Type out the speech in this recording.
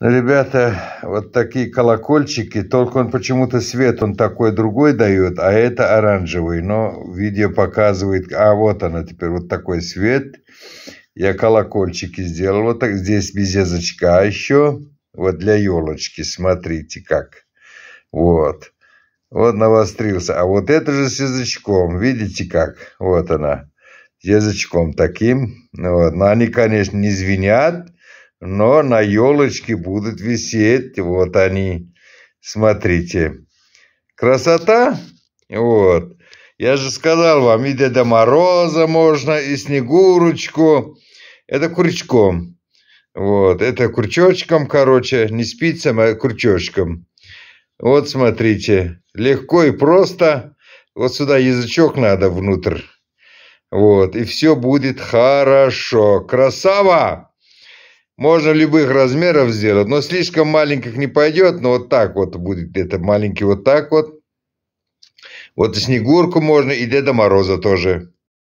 Ну, ребята, вот такие колокольчики, только он почему-то свет, он такой другой дает, а это оранжевый. Но видео показывает, а вот она теперь, вот такой свет. Я колокольчики сделал, вот так, здесь без язычка еще, вот для елочки, смотрите как. Вот. Вот навострился. А вот это же с язычком, видите как? Вот она, язычком таким. Вот. Но они, конечно, не звенят, но на елочке будут висеть. Вот они. Смотрите. Красота? Вот. Я же сказал вам, и Деда Мороза можно, и Снегурочку. Это крючком. Вот, это крючочком, короче, не спицем, а крючочком. Вот смотрите, легко и просто. Вот сюда язычок надо внутрь. Вот, и все будет хорошо. Красава! Можно любых размеров сделать, но слишком маленьких не пойдет, но вот так вот будет где-то маленький вот так вот. Вот и Снегурку можно, и Деда Мороза тоже.